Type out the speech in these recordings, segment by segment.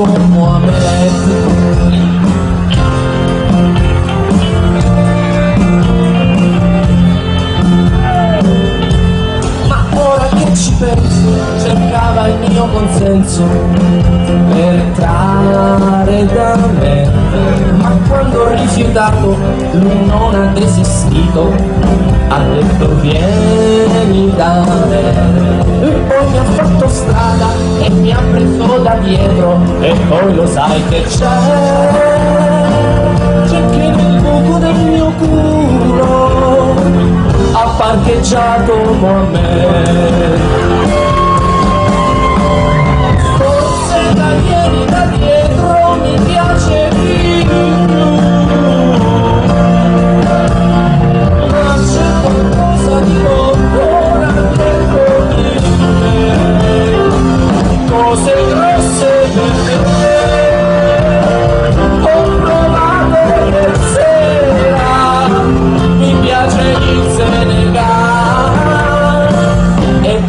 comme Mohamed Ma ora che ci penso cercava il mio consenso. Rifiutato lui non ha desistito. Ha detto vieni da me. E poi mi ha fatto strada e mi ha preso da dietro. E poi lo sai che c'è. C'è che nel buco del mio culo ha parcheggiato con me. Forse da ieri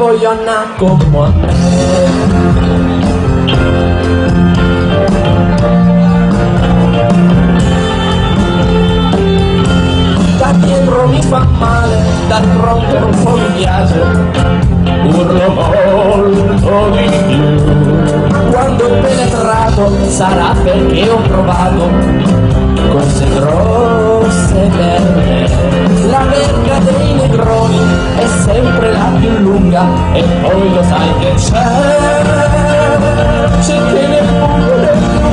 voglio andare come a da dietro mi fa male, dal fronte un po' mi piace, urlo molto di più. Quando ho penetrato sarà perché ho provato cose grosse per me. La negroni è sempre la più lunga. E poi lo sai che c'è, c'è che nel buco